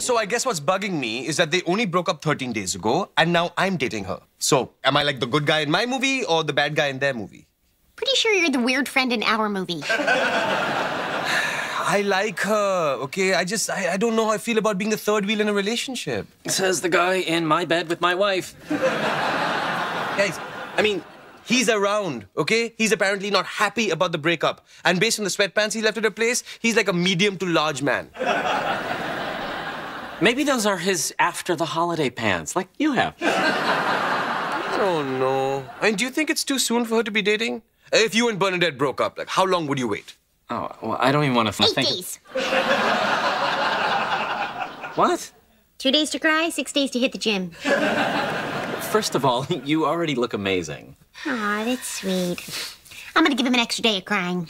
So I guess what's bugging me is that they only broke up 13 days ago, and now I'm dating her. So am I like the good guy in my movie or the bad guy in their movie? Pretty sure you're the weird friend in our movie. I like her, okay? I just, I, I don't know how I feel about being the third wheel in a relationship. Says the guy in my bed with my wife. Guys, I mean, he's around, okay? He's apparently not happy about the breakup. And based on the sweatpants he left at her place, he's like a medium to large man. Maybe those are his after the holiday pants, like you have. I don't know. I mean, do you think it's too soon for her to be dating? If you and Bernadette broke up, like, how long would you wait? Oh, well, I don't even want to Eight think. days. What? Two days to cry, six days to hit the gym. First of all, you already look amazing. Aw, that's sweet. I'm gonna give him an extra day of crying.